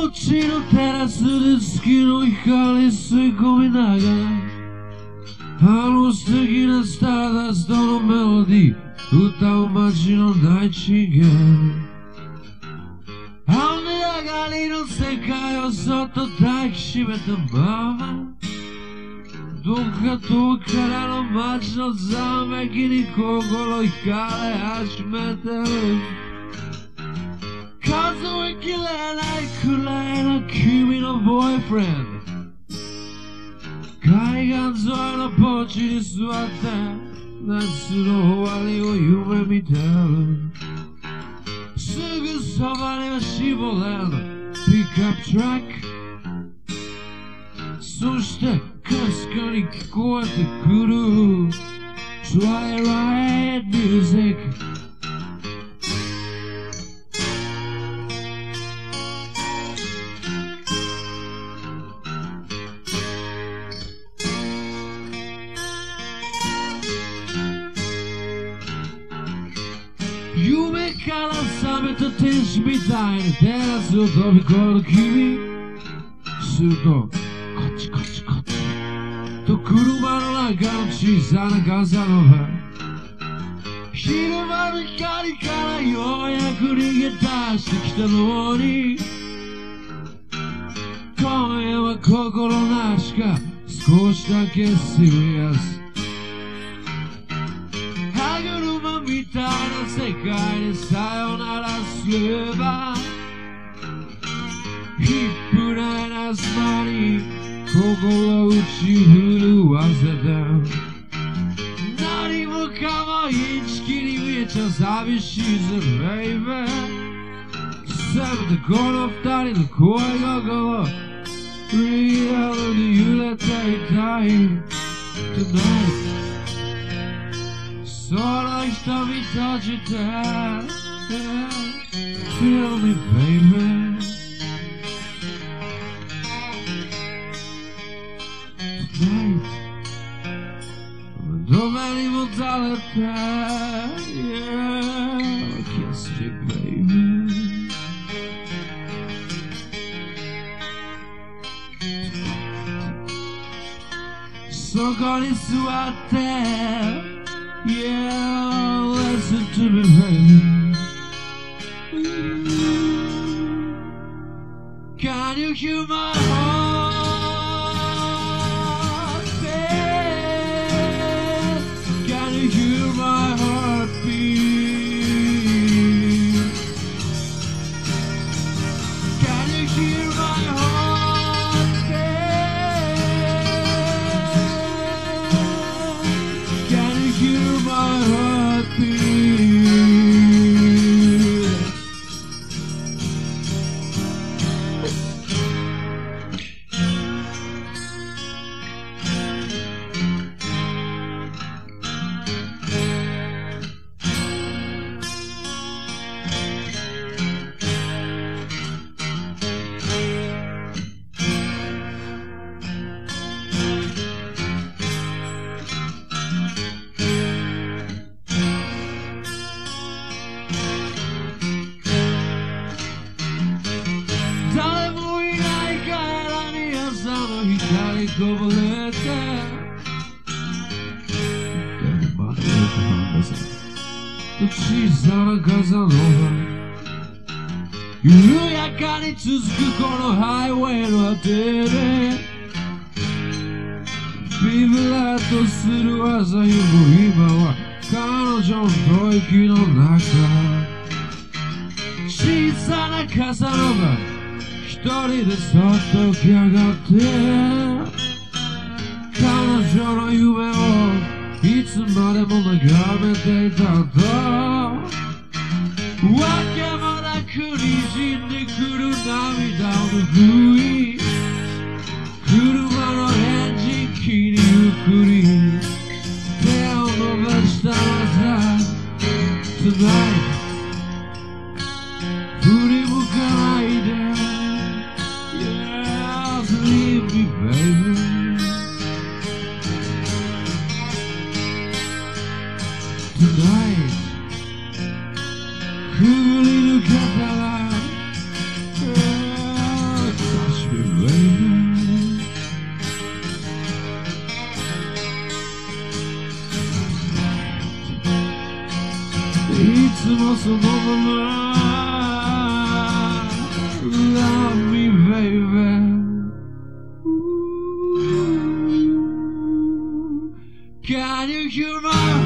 淵のテラスで月の光吸い込みながらあの素敵なスターダストのメロディー歌う街のナイチンゲール雨上がりの世界をそっと抱きしめたままどっか遠くからの街のざめきに心惹かれ始めてる数えきれない くらいの君のボーイフレンド海岸沿いのポーチに座って夏の終わりを夢見てるすぐそばには絞れるピックアップトラックそしてかすかに聞こえてくる Twilight Music 天使みたいにテラスを飛び越える君するとこっちこっちこっちと車の中の小さな傘の葉昼間の光からようやく逃げ出してきたのに今夜は心なしか少しだけ serious ならすればヒップななす間に心打ち震わせて。何もかも一気に見えちゃ寂しいぜ baby せめてこの二人の恋心リアルに揺れていたい。Tonight 空瞳閉じて。Tell me, baby. Nobody will tell it that, yeah, kiss me, baby. So God is to out there, yeah, listen to me, baby. you human? こぼれて誰も待ってるとなんださ小さな傘の葉緩やかに続くこのハイウェイの果てでビブラートする朝湯も今は彼女の吐息の中。小さな傘の場 一人でそっと起き上がって彼女の夢をいつまでも眺めていたとわけもなく滲んでくる涙を拭い つもそのまま Love me baby Can you hear my